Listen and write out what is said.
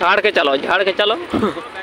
झाड़ के चलो झाड़ के चलो।